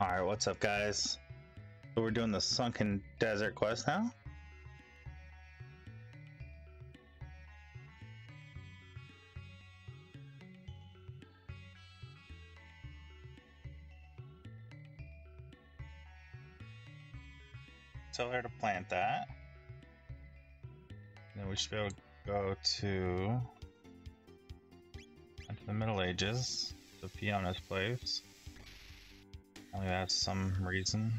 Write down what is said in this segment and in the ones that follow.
Alright, what's up guys? So we're doing the Sunken Desert quest now? Tell her to plant that. Then we should be able to go to into the Middle Ages, the Fiona's place. Only have some reason.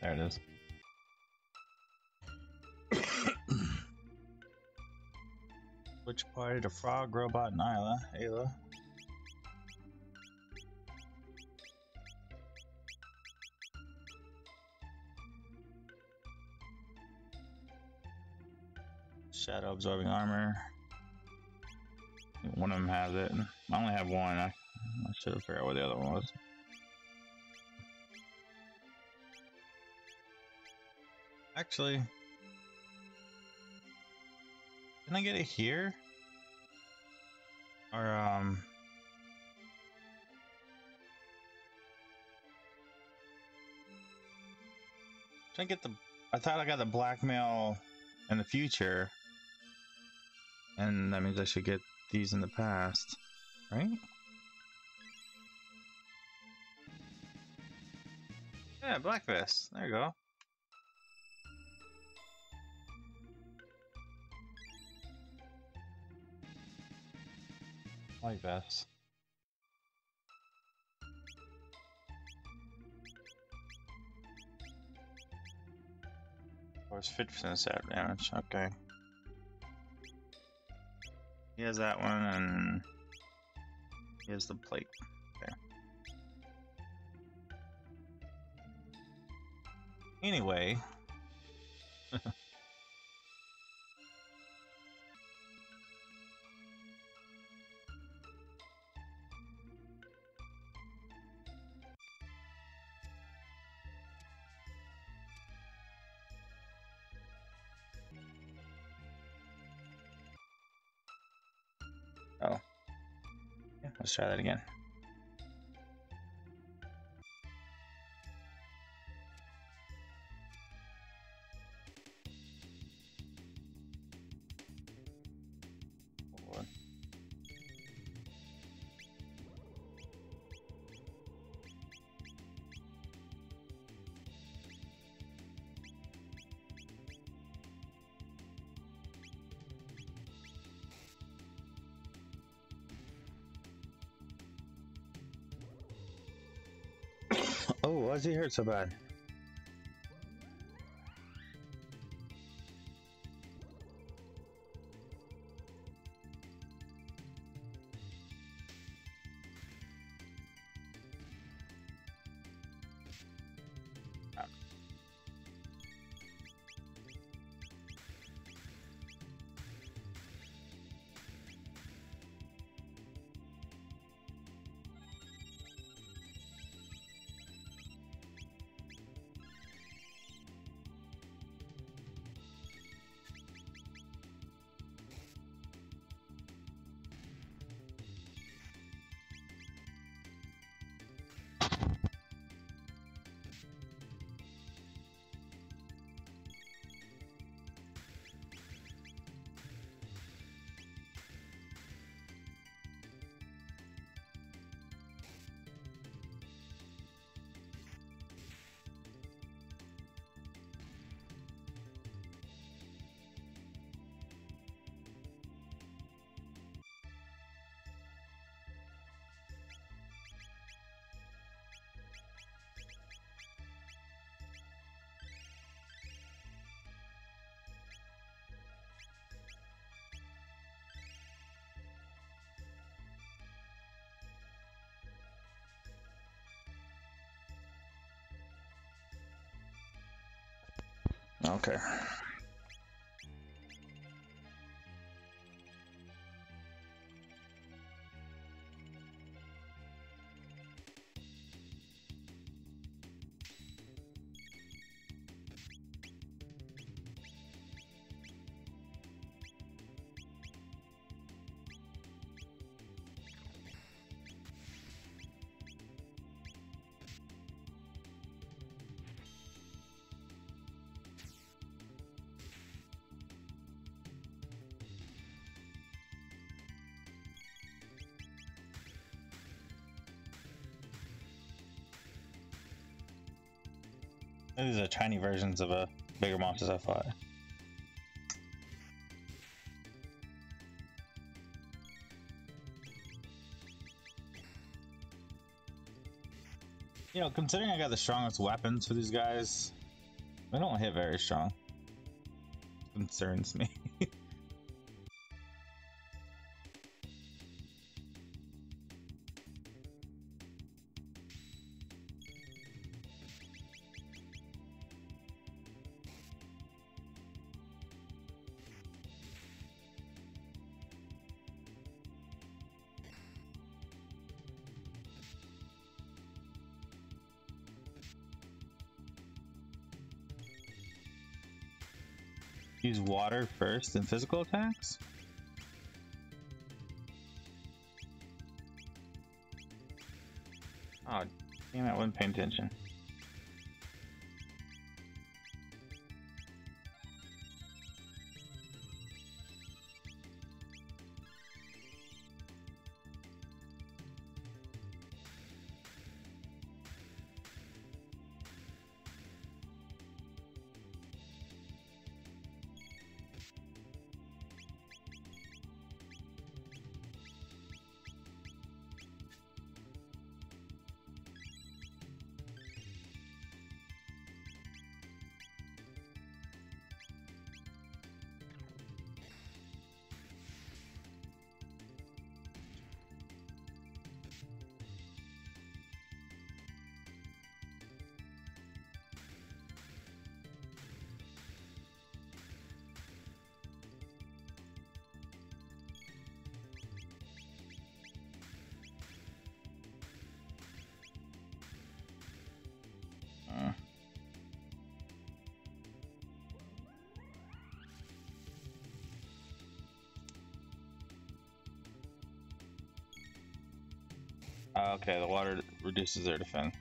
There it is. Which party to Frog, Robot, and Isla? Ayla. Shadow absorbing armor. One of them has it. I only have one. I, I should have figured out where the other one was. Actually, can I get it here? Or, um... Can I get the... I thought I got the blackmail in the future. And that means I should get these in the past. Right? Yeah, black vest. There you go. Like vest. Oh, it's 50% stat damage. Okay. He has that one, and he has the plate. Okay. Anyway. try that again. Oh, why does he hurt so bad? Okay. These are tiny versions of a bigger monsters I fought. You know, considering I got the strongest weapons for these guys, they don't hit very strong. Concerns me. Use water first in physical attacks? Oh, damn I wasn't paying attention. Okay, the water reduces their defense.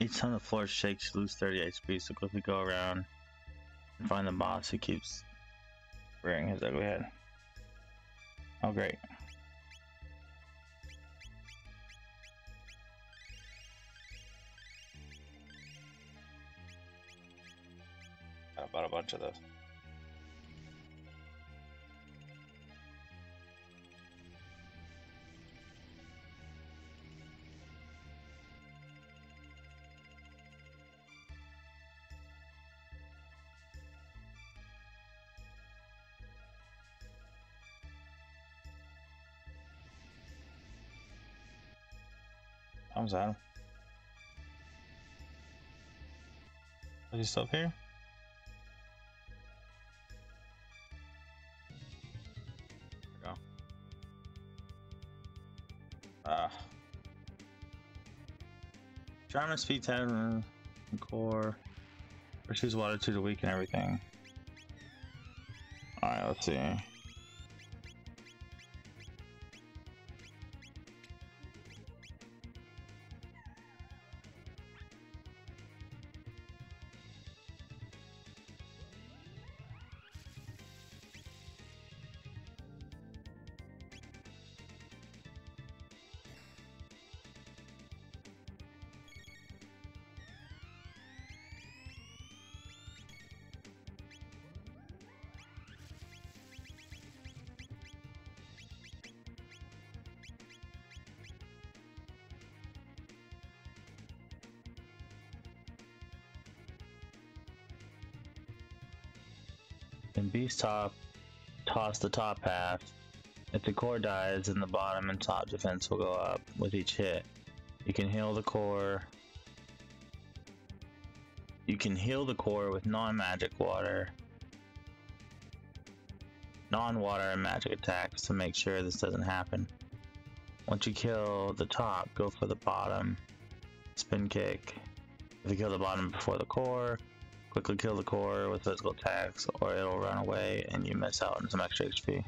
Each time the floor shakes, you lose 30 HP, so quickly go around and find the boss who keeps rearing his ugly head. Oh, great. I bought a bunch of those. Thumbs at him. Are you still here? There go. Ah. Charm speed 10 uh, core. Pursues water to the weak and everything. Alright, let's see. In Beast Top, toss the top half. If the core dies, then the bottom and top defense will go up with each hit. You can heal the core. You can heal the core with non-magic water, non-water and magic attacks to make sure this doesn't happen. Once you kill the top, go for the bottom. Spin kick. If you kill the bottom before the core, quickly kill the core with physical attacks or it'll run away and you miss out on some extra HP.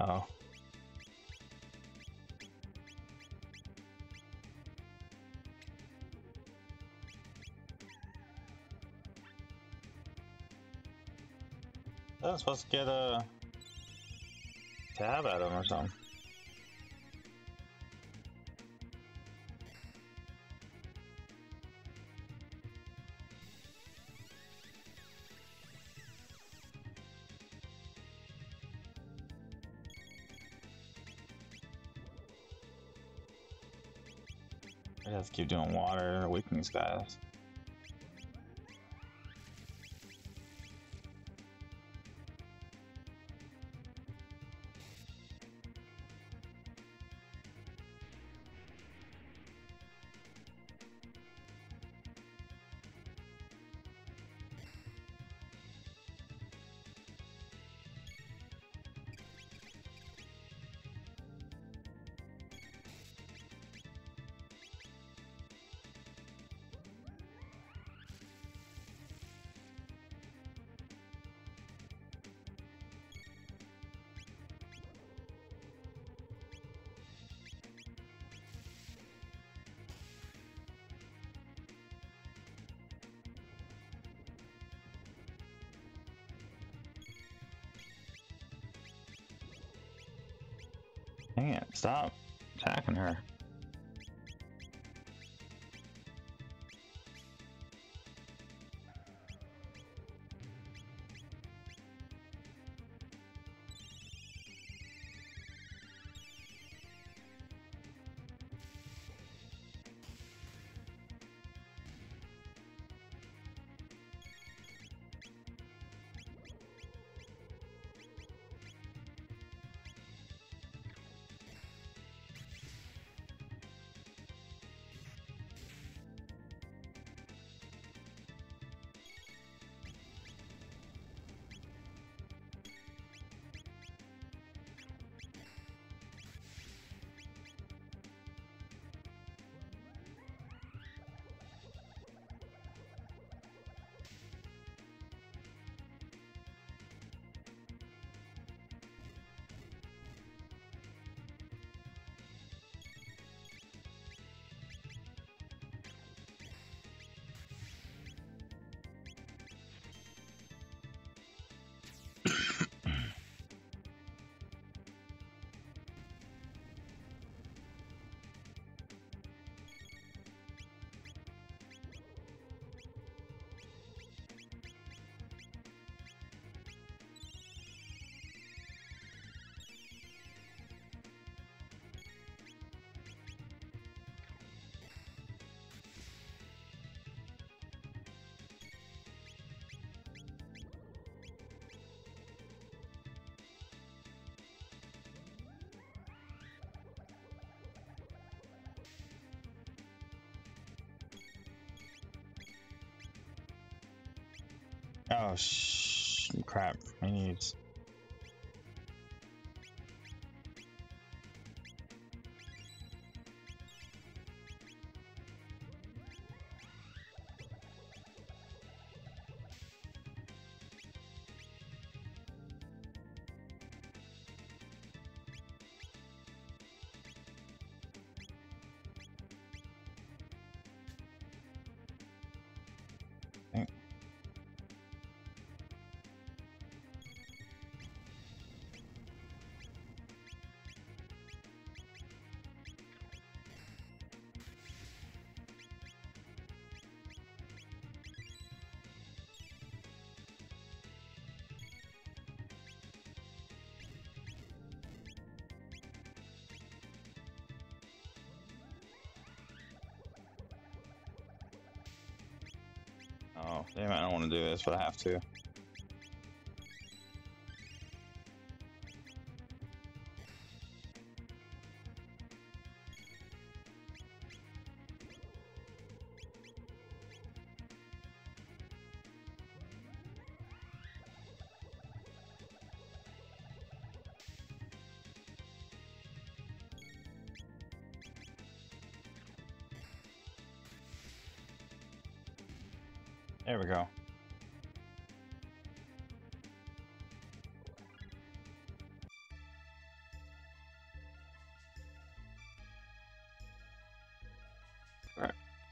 Oh. I was supposed to get a tab at him or something. Keep doing water, these guys. Dang it, stop attacking her. Oh, sh crap. I need... damn it, I don't want to do this, but I have to.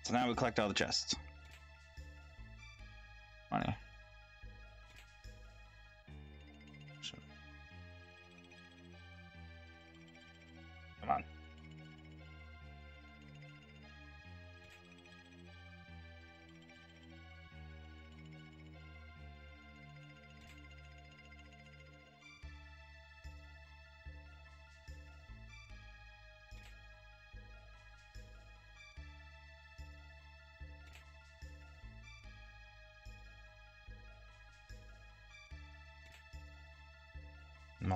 So now we collect all the chests.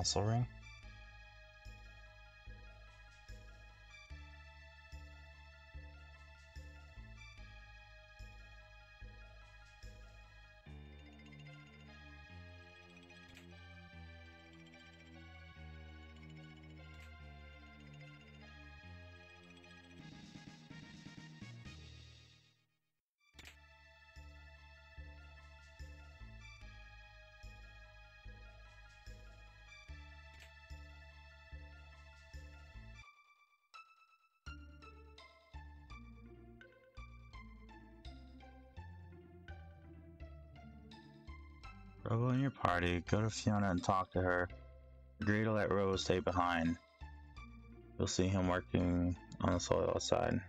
Muscle ring. Robo in your party, go to Fiona and talk to her. Agree to let Robo stay behind. You'll see him working on the soil outside.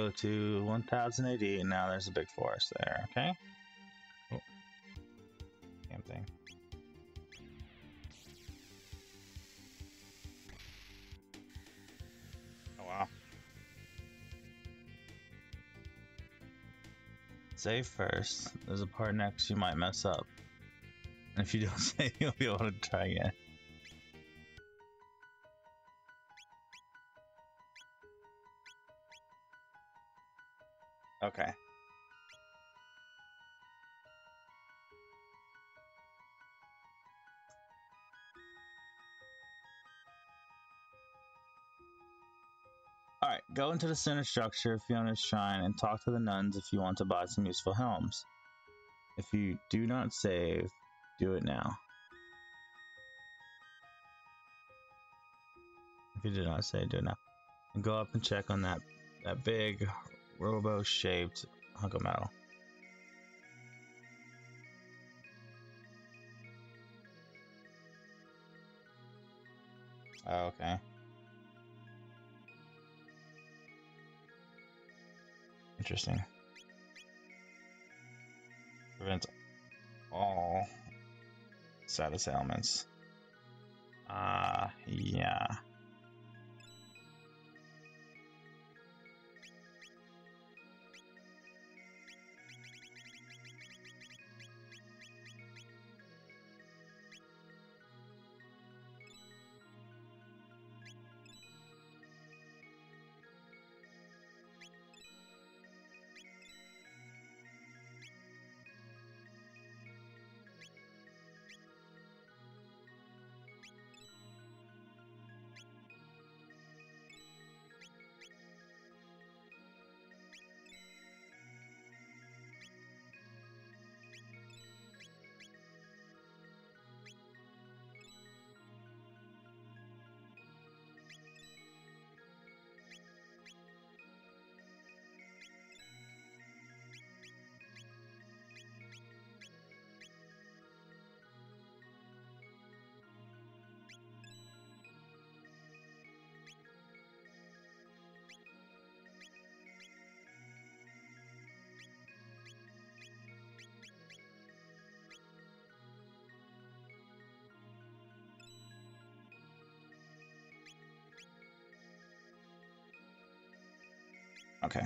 Go to 1080 and now there's a big forest there, okay? Oh. Thing. Oh wow. Save first. There's a part next you might mess up. And if you don't save, you'll be able to try again. Into the center structure of Fiona's Shrine and talk to the nuns if you want to buy some useful helms. If you do not save, do it now. If you did not save, do it now. And go up and check on that that big robo shaped hunk of metal. Oh, okay. Interesting. Prevents all status ailments. Uh, yeah. Okay.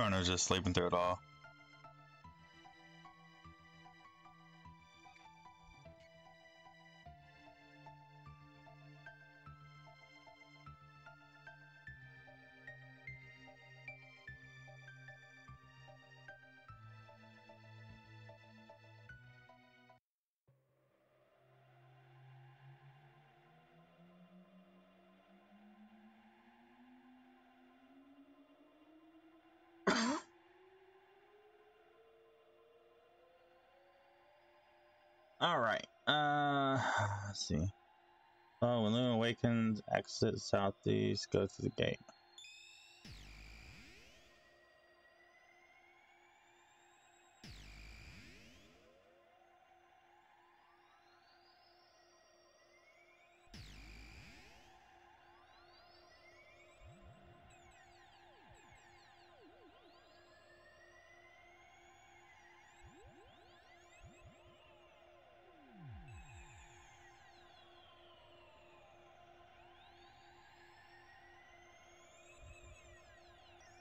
Chrono's just sleeping through it all. All right. Uh, let's see. Oh, when Luna awakens, exit southeast, go through the gate.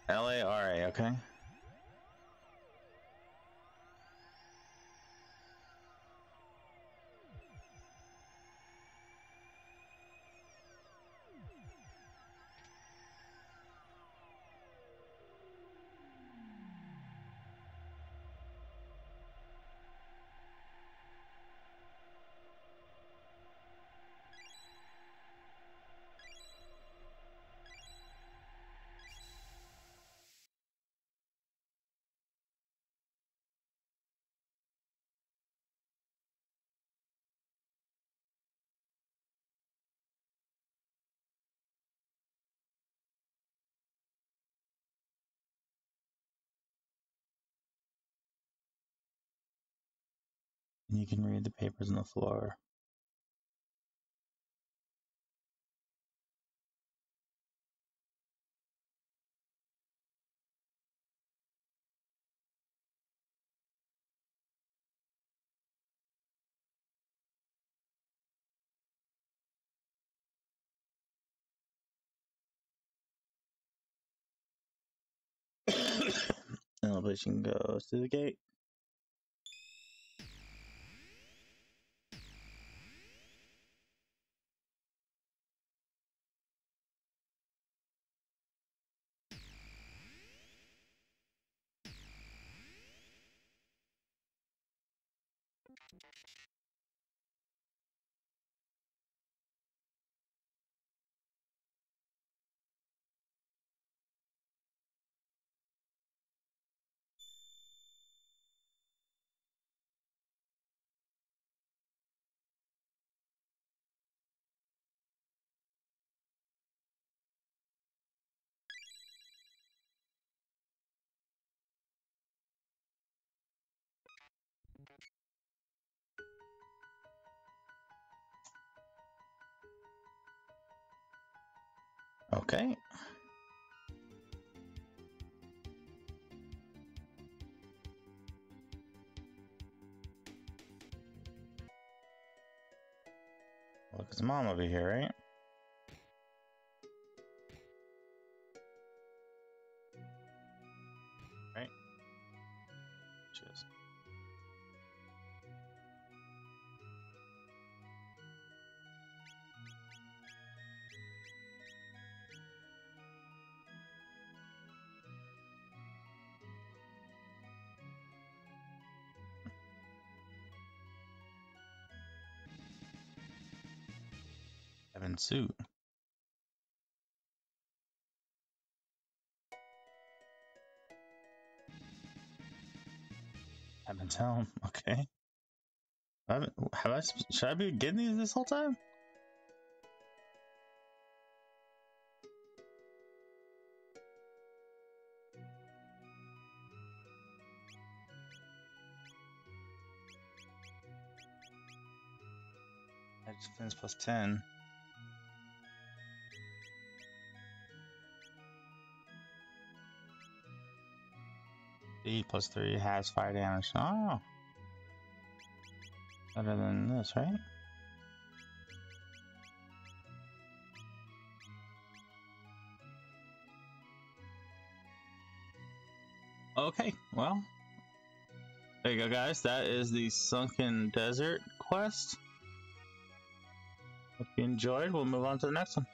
L A R A. Okay. And you can read the papers on the floor. Elevation goes to the gate. Okay. Look, his mom over here, right? soon I've been down. Okay. Have I, have I, should I be getting these this whole time? Defense plus 10. plus 3 has fire damage. Oh! Better than this, right? Okay, well, there you go, guys. That is the Sunken Desert quest. Hope you enjoyed. We'll move on to the next one.